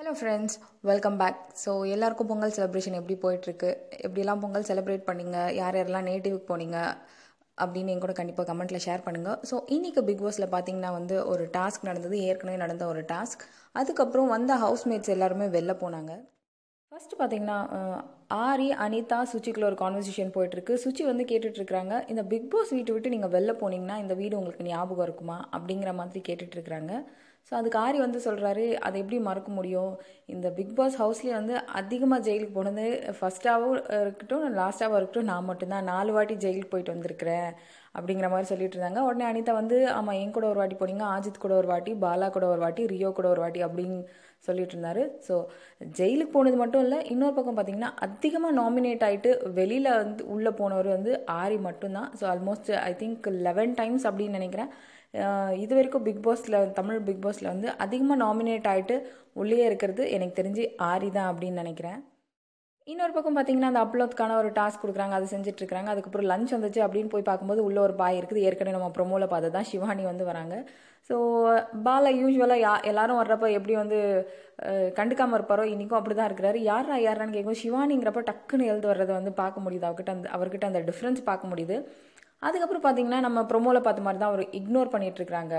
Hello friends welcome back so எல்லாருக்கும் Pongal celebration எப்படி போயிட்டுருக்கு? எப்படிலாம் பொங்கல் செலிப்ரேட் பண்ணீங்க? யார் யாரெல்லாம் நேட்டிவ்க்கு போனீங்க? அப்படின்னு என் கூட கண்டிப்பாக கமெண்ட்டில் ஷேர் பண்ணுங்கள் ஸோ இன்றைக்கி பிக் பாஸில் பார்த்தீங்கன்னா வந்து ஒரு டாஸ்க் நடந்தது. ஏற்கனவே நடந்த ஒரு டாஸ்க் அதுக்கப்புறம் வந்த ஹவுஸ்மேட்ஸ் எல்லாருமே வெளில போனாங்க. ஃபஸ்ட்டு பார்த்தீங்கன்னா ஆரி அனிதா சுச்சிக்குள்ள ஒரு கான்வர்சேஷன் போயிட்டுருக்கு. சுச்சி வந்து கேட்டுட்ருக்குறாங்க இந்த பிக் பாஸ் வீட்டை விட்டு நீங்கள் வெளில போனீங்கன்னா இந்த வீடு உங்களுக்கு ஞாபகம் இருக்குமா? அப்படிங்கிற மாதிரி கேட்டுட்ருக்குறாங்க ஸோ அதுக்கு ஆரி வந்து சொல்கிறாரு அதை எப்படி மறக்க முடியும்? இந்த பிக் பாஸ் ஹவுஸ்லேயே வந்து அதிகமாக ஜெயிலுக்கு போனது ஃபஸ்ட்டாகவும் இருக்கட்டும் லாஸ்ட்டாகவும் இருக்கட்டும் நான் மட்டும்தான். நாலு வாட்டி ஜெயிலுக்கு போயிட்டு வந்திருக்கிறேன். அப்படிங்கிற மாதிரி சொல்லிட்டு இருந்தாங்க. உடனே அனிதா வந்து ஆமாம் என் கூட ஒரு வாட்டி போனீங்க ஆஜித் கூட ஒரு வாட்டி பாலா கூட ஒரு வாட்டி ரியோ கூட ஒரு வாட்டி அப்படின்னு சொல்லிட்டு இருந்தாரு ஸோ ஜெயிலுக்கு போனது மட்டும் இல்லை இன்னொரு பக்கம் பார்த்தீங்கன்னா அதிகமாக நாமினேட் ஆகிட்டு வெளியில் வந்து உள்ளே போனவர் வந்து ஆரி மட்டும்தான். So almost I think eleven times அப்படின்னு நினைக்கிறேன். இது வரைக்கும் பிக் பாஸில் தமிழ் பிக் பாஸில் வந்து அதிகமாக நாமினேட் ஆகிட்டு உள்ளே இருக்கிறது எனக்கு தெரிஞ்சு ஆரி தான் அப்படின்னு நினைக்கிறேன். இன்னொரு பக்கம் பார்த்தீங்கன்னா அந்த அப்லோத்துக்கான ஒரு டாஸ்க் கொடுக்குறாங்க அதை செஞ்சுட்டு இருக்காங்க அதுக்கப்புறம் லஞ்ச் வந்துச்சு அப்படின்னு போய் பார்க்கும்போது உள்ள ஒரு பாய் இருக்குது. ஏற்கனவே நம்ம ப்ரொமோவில் பார்த்து தான் சிவானி வந்து வராங்க. ஸோ பாலா யூஸ்வலாக யா எல்லாரும் வர்றப்ப எப்படி வந்து கண்டுக்காமல் இருப்பாரோ இன்றைக்கும் அப்படி தான் இருக்கிறாரு. யாரா யாரான்னு கேட்கும் சிவானிங்கிறப்ப டக்குன்னு எழுந்து வர்றதை வந்து பார்க்க முடியுது. அவர்கிட்ட அந்த அவர்கிட்ட அந்த டிஃப்ரென்ஸ் பார்க்க முடியுது. அதுக்கப்புறம் பார்த்தீங்கன்னா நம்ம ப்ரொமோவில் பார்த்த மாதிரி தான் அவர் இக்னோர் பண்ணிகிட்ருக்குறாங்க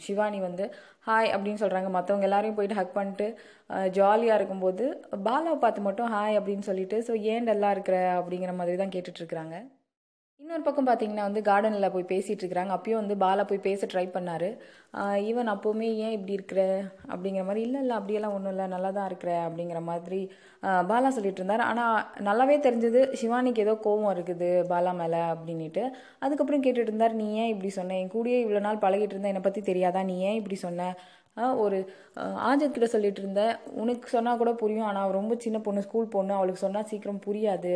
சிவானி வந்து ஹாய் அப்படின்னு சொல்கிறாங்க மற்றவங்க எல்லாரையும் போயிட்டு ஹக் பண்ணிட்டு ஜாலியாக இருக்கும்போது பாலாவை பார்த்து மட்டும் ஹாய் அப்படின்னு சொல்லிட்டு ஸோ ஏன் டல்லாக இருக்கிற? அப்படிங்கிற மாதிரி தான் கேட்டுட்டு இருக்காங்க இன்னொரு பக்கம் பார்த்தீங்கன்னா வந்து கார்டனில் போய் பேசிகிட்டு இருக்கிறாங்க. அப்பயும் வந்து பாலா போய் பேச ட்ரை பண்ணார். ஈவன் அப்போவுமே ஏன் இப்படி இருக்கிற? அப்படிங்கிற மாதிரி இல்லை இல்லை அப்படியெல்லாம் ஒன்றும் இல்லை. நல்லா தான் இருக்கிற. அப்படிங்கிற மாதிரி பாலா சொல்லிட்டு இருந்தார். ஆனால் நல்லாவே தெரிஞ்சது சிவானிக்கு ஏதோ கோவம் இருக்குது பாலா மேலே அப்படின்ட்டு அதுக்கப்புறம் கேட்டுட்டு இருந்தார் நீ ஏன் இப்படி சொன்ன? என் கூடயே இவ்வளோ நாள் பழகிட்டு இருந்தேன் என்னை பற்றி தெரியாதா? நீ ஏன் இப்படி சொன்ன? ஒரு ஆஜத் கிட்ட சொல்லிட்டு இருந்தேன் உனக்கு சொன்னால் கூட புரியும். ஆனால் அவள் ரொம்ப சின்ன பொண்ணு ஸ்கூல் பொண்ணு. அவளுக்கு சொன்னால் சீக்கிரம் புரியாது.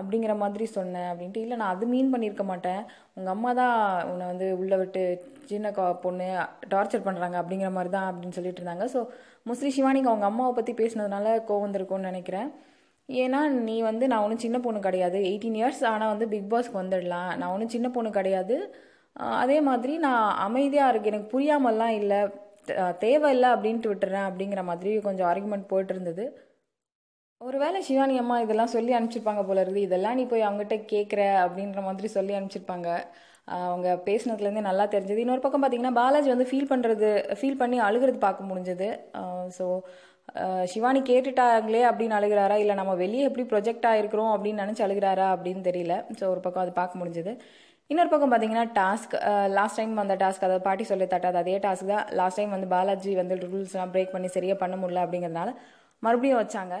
அப்படிங்கிற மாதிரி சொன்னேன் அப்படின்ட்டு. இல்லை நான் அது மீன் பண்ணியிருக்க மாட்டேன். உங்கள் அம்மா தான் உன்னை வந்து உள்ளே விட்டு சின்ன கா பொண்ணு டார்ச்சர் பண்ணுறாங்க அப்படிங்கிற மாதிரி தான் அப்படின்னு சொல்லிட்டு இருந்தாங்க. ஸோ முஸ்லி சிவானிக்கு அவங்க அம்மாவை பற்றி பேசினதுனால கோவம் வந்திருக்கும்னு நினைக்கிறேன். ஏன்னா நீ வந்து நான் ஒன்றும் சின்ன பொண்ணு கிடையாது. எயிட்டீன் இயர்ஸ் ஆனால் வந்து பிக் பாஸ்க்கு வந்துடலாம். நான் ஒன்றும் சின்ன பொண்ணு கிடையாது. அதே மாதிரி நான் அமைதியாக இருக்கு எனக்கு புரியாமல்லாம் இல்லை தேவையில்லை அப்படின்ட்டு விட்டுறேன் அப்படிங்கிற மாதிரி கொஞ்சம் ஆர்குமெண்ட் போயிட்டு இருந்தது. ஒருவேளை சிவானி அம்மா இதெல்லாம் சொல்லி அனுப்பிச்சிருப்பாங்க போல இருக்குது இதெல்லாம் நீ போய் அவங்ககிட்ட கேட்குற அப்படின்ற மாதிரி சொல்லி அனுப்பிச்சிருப்பாங்க. அவங்க பேசினதுலேருந்தே நல்லா தெரிஞ்சது. இன்னொரு பக்கம் பார்த்தீங்கன்னா பாலாஜி வந்து ஃபீல் பண்ணுறது ஃபீல் பண்ணி அழுகிறது பார்க்க முடிஞ்சது. ஸோ சிவானி கேட்டுட்டாங்களே அப்படின்னு அழுகிறாரா? இல்லை நம்ம வெளியே எப்படி ப்ரொஜெக்ட் ஆகிருக்கிறோம் அப்படின்னு நினச்சி அழுகிறாரா அப்படின்னு தெரியல. ஸோ ஒரு பக்கம் அது பார்க்க முடிஞ்சது. இன்னொரு பக்கம் பார்த்தீங்கன்னா டாஸ்க் லாஸ்ட் டைம் அந்த டாஸ்க் அதாவது பாட்டி சொல்லி தட்டாது அதே டாஸ்க் தான். லாஸ்ட் டைம் வந்து பாலாஜி வந்து ரூல்ஸ்லாம் பிரேக் பண்ணி சரியாக பண்ண முடியல அப்படிங்கிறதுனால மறுபடியும் வச்சாங்க.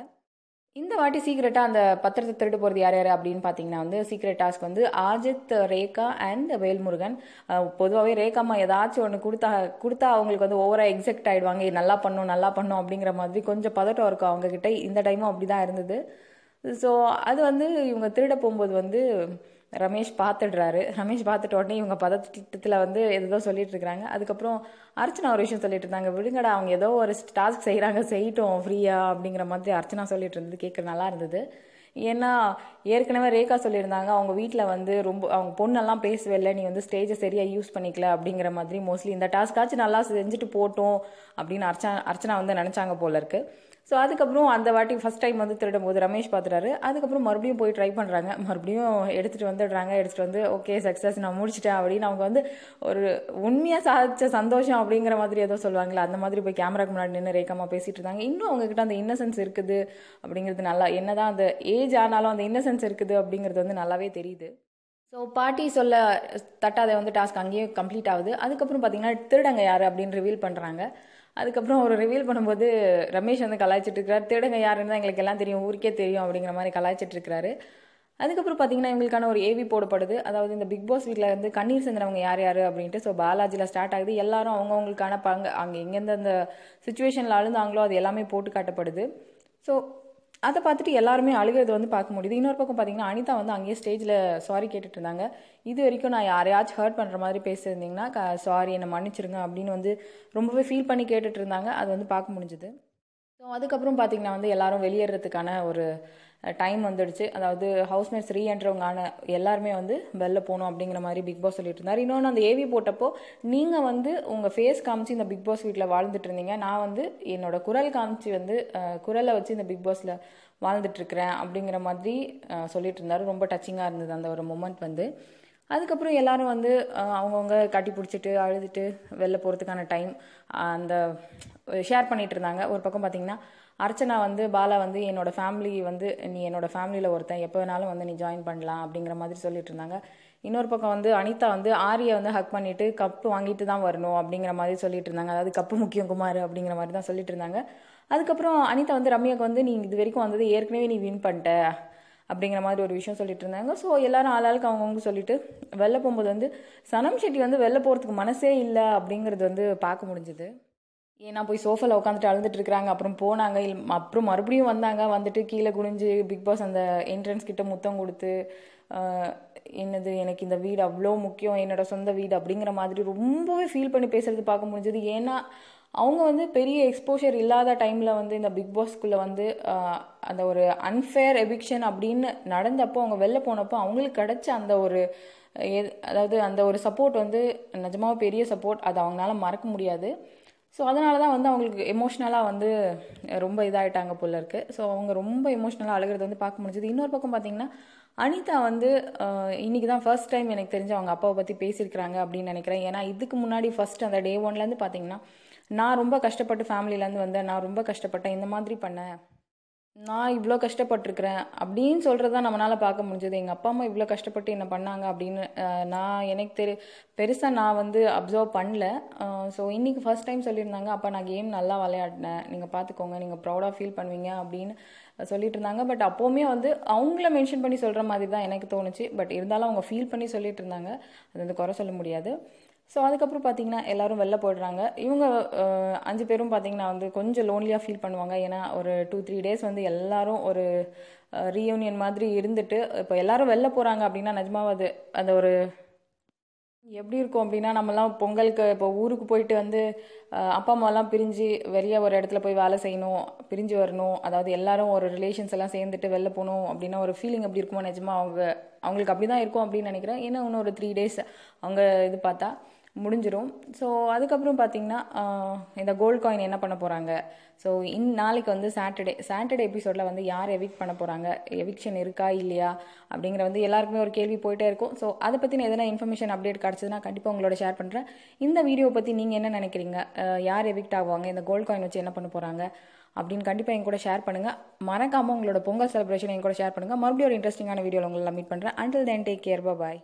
இந்த வாட்டி சீக்ரெட்டாக அந்த பத்திரத்தை திருட்டு போகிறது யார் யார் அப்படின்னு பார்த்தீங்கன்னா வந்து சீக்ரெட் டாஸ்க் வந்து ஆஜித் ரேகா அண்ட் வேல்முருகன். பொதுவாகவே ரேகாமா ஏதாச்சும் ஒன்று கொடுத்தா கொடுத்தா அவங்களுக்கு வந்து ஓவராக எக்ஸெக்ட் ஆகிடுவாங்க நல்லா பண்ணும் நல்லா பண்ணும் அப்படிங்கிற மாதிரி கொஞ்சம் பதட்டம் இருக்கும் அவங்கக்கிட்ட இந்த டைமும் அப்படி தான் இருந்தது. ஸோ அது வந்து இவங்க திருட போகும்போது வந்து ரமேஷ் பார்த்துடுறாரு. ரமேஷ் பார்த்துட்ட உடனே இவங்க பதட்டத்தில் வந்து எதோ சொல்லிட்டு இருக்கிறாங்க. அதுக்கப்புறம் அர்ச்சனா ஒரு விஷயம் சொல்லிட்டு இருந்தாங்க. விடுங்கடா அவங்க ஏதோ ஒரு டாஸ்க் செய்கிறாங்க செய்யட்டும் ஃப்ரீயா அப்படிங்கிற மாதிரி அர்ச்சனா சொல்லிட்டு இருந்தது. கேட்க நல்லா இருந்தது. ஏன்னா ஏற்கனவே ரேகா சொல்லியிருந்தாங்க அவங்க வீட்டில் வந்து ரொம்ப அவங்க பொண்ணெல்லாம் பேசவே இல்லை. நீ வந்து ஸ்டேஜை சரியாக யூஸ் பண்ணிக்கல. அப்படிங்கிற மாதிரி மோஸ்ட்லி இந்த டாஸ்க்காச்சும் நல்லா செஞ்சுட்டு போட்டோம் அப்படின்னு அர்ச்சனா அர்ச்சனா வந்து நினச்சாங்க போல இருக்கு. ஸோ அதுக்கப்புறம் அந்த வாட்டி ஃபஸ்ட் டைம் வந்து திருடும் போது ரமேஷ் பார்த்துட்டாரு அதுக்கப்புறம் மறுபடியும் போய் ட்ரை பண்ணுறாங்க மறுபடியும் எடுத்துகிட்டு வந்துடுறாங்க. எடுத்துகிட்டு வந்து ஓகே சக்ஸஸ் நான் முடிச்சிட்டேன் அப்படின்னு அவங்க வந்து ஒரு உண்மையாக சாதிச்ச சந்தோஷம் அப்படிங்கிற மாதிரி ஏதோ சொல்லுவாங்களே அந்த மாதிரி போய் கேமராக்கு முன்னாடி நின்று ரேக்கமாக பேசிகிட்டு இருந்தாங்க. இன்னும் அவங்கக்கிட்ட அந்த இன்னசென்ஸ் இருக்குது அப்படிங்கிறது நல்லா என்னதான் அந்த ஏஜ் ஆனாலும் அந்த இன்னசென்ஸ் இருக்குது அப்படிங்கிறது வந்து நல்லாவே தெரியுது. ஸோ பாட்டி சொல்ல தட்டாத வந்து டாஸ்க் அங்கேயே கம்ப்ளீட் ஆகுது. அதுக்கப்புறம் பார்த்தீங்கன்னா திருடங்க யார் அப்படின்னு ரிவீல் பண்ணுறாங்க அதுக்கப்புறம் ஒரு ரிவீல் பண்ணும்போது ரமேஷ் வந்து கலாய்ச்சிட்டு இருக்கிறார் திருடங்க யாருன்னு தான் எங்களுக்கு எல்லாம் தெரியும். ஊருக்கே தெரியும் அப்படிங்கிற மாதிரி கலாய்ச்சிட்டு இருக்கிறாரு அதுக்கப்புறம் பார்த்தீங்கன்னா இவங்களுக்கான ஒரு ஏவி போடப்படுது. அதாவது இந்த பிக் பாஸ் வீட்டில் வந்து கண்ணீர் சிந்தினவங்க யார் யார் அப்படின்ட்டு ஸோ பாலாஜியில் ஸ்டார்ட் ஆகுது. எல்லாரும் அவங்கவுங்களுக்கான பங்கு அங்கே எங்கெந்த அந்த சுச்சுவேஷனில் அழுந்தாங்களோ அது எல்லாமே போட்டு காட்டப்படுது. ஸோ அதை பார்த்துட்டு எல்லாருமே அழுகிறது வந்து பார்க்க முடியுது. இன்னொரு பக்கம் பார்த்தீங்கன்னா அனிதா வந்து அங்கேயே ஸ்டேஜில் சாரி கேட்டுட்டு இருந்தாங்க இது வரைக்கும் நான் யாரையாச்சும் ஹர்ட் பண்ணுற மாதிரி பேசியிருந்தீங்கன்னா சாரி என்னை மன்னிச்சிருங்க அப்படின்னு வந்து ரொம்பவே ஃபீல் பண்ணி கேட்டுட்டு இருந்தாங்க அது வந்து பார்க்க முடிஞ்சுது. ஸோ அதுக்கப்புறம் பார்த்தீங்கன்னா வந்து எல்லாரும் வெளியேறதுக்கான ஒரு டைம் வந்துடுச்சு. அதாவது ஹவுஸ்மேட்ஸ் ரீஎன்றவங்க ஆன எல்லாருமே வந்து வெளில போகணும் அப்படிங்கிற மாதிரி பிக் பாஸ் சொல்லிட்டு இருந்தார். இன்னொன்று அந்த ஏவி போட்டப்போ நீங்கள் வந்து உங்கள் ஃபேஸ் காமிச்சு இந்த பிக் பாஸ் வீட்டில் வாழ்ந்துட்டு இருந்தீங்க. நான் வந்து என்னோட குரல் காமிச்சு வந்து குரலை வச்சு இந்த பிக் பாஸில் வாழ்ந்துட்டுருக்குறேன் அப்படிங்கிற மாதிரி சொல்லிட்டு இருந்தார். ரொம்ப டச்சிங்காக இருந்தது அந்த ஒரு மூமெண்ட் வந்து. அதுக்கப்புறம் எல்லாரும் வந்து அவங்கவுங்க கட்டி பிடிச்சிட்டு அழுதுட்டு வெளில போகிறதுக்கான டைம் அந்த ஷேர் பண்ணிகிட்டு இருந்தாங்க. ஒரு பக்கம் பார்த்தீங்கன்னா அர்ச்சனா வந்து பாலா வந்து என்னோட ஃபேமிலி வந்து நீ என்னோட ஃபேமிலியில் ஒருத்தன் எப்போ வேணாலும் வந்து நீ ஜாயின் பண்ணலாம் அப்படிங்கிற மாதிரி சொல்லிட்டு இருந்தாங்க. இன்னொரு பக்கம் வந்து அனிதா வந்து ஆரியை வந்து ஹக் பண்ணிட்டு கப்பு வாங்கிட்டு தான் வரணும் அப்படிங்கிற மாதிரி சொல்லிட்டு இருந்தாங்க. அதாவது கப்பு முக்கியம் குமார் அப்படிங்கிற மாதிரி தான் சொல்லிட்டு இருந்தாங்க. அதுக்கப்புறம் அனிதா வந்து ரம்யாக்கு வந்து நீ இது வரைக்கும் வந்தது ஏற்கனவே நீ வின் பண்ணிட்ட அப்படிங்கிற மாதிரி ஒரு விஷயம் சொல்லிட்டு இருந்தாங்க. ஸோ எல்லாரும் ஆளாளுக்கு அவங்கவுங்க சொல்லிட்டு வெளில போகும்போது வந்து சனம் ஷெட்டி வந்து வெளில போகிறதுக்கு மனசே இல்லை அப்படிங்கிறது வந்து பார்க்க முடிஞ்சுது. ஏன்னா போய் சோஃபாவில் உட்காந்துட்டு அழுதுட்டு இருக்கிறாங்க. அப்புறம் போனாங்க. இல் அப்புறம் மறுபடியும் வந்தாங்க. வந்துட்டு கீழே குனிஞ்சு பிக் பாஸ் அந்த என்ட்ரன்ஸ் கிட்ட முத்தம் கொடுத்து என்னது எனக்கு இந்த வீடு அவ்வளோ முக்கியம். என்னோட சொந்த வீடு அப்படிங்கிற மாதிரி ரொம்பவே ஃபீல் பண்ணி பேசுறது பார்க்க முடிஞ்சது. ஏன்னா அவங்க வந்து பெரிய எக்ஸ்போஷர் இல்லாத டைமில் வந்து இந்த பிக் பாஸ்க்குள்ளே வந்து அந்த ஒரு அன்ஃபேர் எவிக்ஷன் அப்படின்னு நடந்தப்போ அவங்க வெளில போனப்போ அவங்களுக்கு கிடைச்ச அந்த ஒரு எது அதாவது அந்த ஒரு சப்போர்ட் வந்து நிஜமாக பெரிய சப்போர்ட் அது அவங்களால மறக்க முடியாது. ஸோ அதனால தான் வந்து அவங்களுக்கு எமோஷ்னலாக வந்து ரொம்ப இதாகிட்டாங்க போல இருக்கு. ஸோ அவங்க ரொம்ப எமோஷ்னலாக அழுகிறது வந்து பார்க்க முடிஞ்சது. இன்னொரு பக்கம் பார்த்தீங்கன்னா அனிதா வந்து இன்றைக்கி இன்னைக்கு தான் ஃபர்ஸ்ட் டைம் எனக்கு தெரிஞ்சு அவங்க அப்பாவை பற்றி பேசியிருக்கிறாங்க அப்படின்னு நினைக்கிறேன். ஏன்னா இதுக்கு முன்னாடி ஃபர்ஸ்ட் அந்த டே ஒன்லேருந்து பார்த்தீங்கன்னா நான் ரொம்ப கஷ்டப்பட்டு ஃபேமிலியிலேருந்து வந்தேன். நான் ரொம்ப கஷ்டப்பட்டேன். இந்த மாதிரி பண்ணேன் நான் இவ்வளோ கஷ்டப்பட்டிருக்கிறேன் அப்படின்னு சொல்கிறது தான் நம்மளால் பார்க்க முடிஞ்சது. எங்கள் அப்பா அம்மா இவ்வளோ கஷ்டப்பட்டு என்ன பண்ணாங்க அப்படின்னு நான் எனக்கு தெரி பெருசாக நான் வந்து அப்சர்வ் பண்ணல. ஸோ இன்றைக்கி ஃபர்ஸ்ட் டைம் சொல்லியிருந்தாங்க அப்போ நான் கேம் நல்லா விளையாடினேன். நீங்கள் பார்த்துக்கோங்க நீங்கள் ப்ரௌடாக ஃபீல் பண்ணுவீங்க அப்படின்னு சொல்லிட்டு இருந்தாங்க பட் அப்போவுமே வந்து அவங்கள மென்ஷன் பண்ணி சொல்கிற மாதிரி தான் எனக்கு தோணுச்சு. பட் இருந்தாலும் அவங்க ஃபீல் பண்ணி சொல்லிட்டு இருந்தாங்க அது வந்து குறை சொல்ல முடியாது. ஸோ அதுக்கப்புறம் பார்த்தீங்கன்னா எல்லாரும் வெளில போயிடுறாங்க. இவங்க அஞ்சு பேரும் பார்த்தீங்கன்னா வந்து கொஞ்சம் லோன்லியாக ஃபீல் பண்ணுவாங்க. ஏன்னா ஒரு டூ த்ரீ டேஸ் வந்து எல்லாரும் ஒரு ரீயூனியன் மாதிரி இருந்துட்டு இப்போ எல்லாரும் வெளில போகிறாங்க அப்படின்னா நிஜமாவது அது அந்த ஒரு எப்படி இருக்கும் அப்படின்னா நம்மலாம் பொங்கலுக்கு இப்போ ஊருக்கு போயிட்டு வந்து அப்பா அம்மாலாம் பிரிஞ்சு வெளியே ஒரு இடத்துல போய் வேலை செய்யணும் பிரிஞ்சு வரணும் அதாவது எல்லாரும் ஒரு ரிலேஷன்ஸ் எல்லாம் சேர்ந்துட்டு வெளில போகணும் அப்படின்னா ஒரு ஃபீலிங் எப்படி இருக்குமோ நிஜமா அவங்க அவங்களுக்கு அப்படி தான் இருக்கும் அப்படின்னு நினைக்கிறேன். ஏன்னா இன்னும் ஒரு த்ரீ டேஸ் அவங்க இது பார்த்தா முடிஞ்சிடும் ஸோ அதுக்கப்புறம் பார்த்தீங்கன்னா இந்த கோல்ட் காயின் என்ன பண்ண போகிறாங்க ஸோ இன் நாளைக்கு வந்து சாட்டர்டே சாட்டர்டே எபிசோடில் வந்து யார் எவிக் பண்ண போகிறாங்க எவிக்ஷன் இருக்கா இல்லையா? அப்படிங்கிற வந்து எல்லாருக்குமே ஒரு கேள்வி போயிட்டே இருக்கும். ஸோ அதை பற்றின எதனா இன்ஃபர்மேஷன் அப்டேட் கிடச்சதுன்னா கண்டிப்பாக உங்களோட ஷேர் பண்ணுறேன் இந்த வீடியோ பற்றி நீங்கள் என்ன நினைக்கிறீங்க? யார் எவிக்ட் ஆகுவாங்க? இந்த கோல்ட் காயின் வச்சு என்ன பண்ண போகிறாங்க அப்படின்னு கண்டிப்பாக என் கூட ஷேர் பண்ணுங்கள் மறக்காமல் உங்களோட பொங்கல் செலிப்ரேஷன் என் கூட ஷேர் பண்ணுங்கள் மறுபடியும் ஒரு இன்ட்ரெஸ்டிங்கான வீடியோவில் உங்களை மீட் பண்ணுறேன் until then take care bye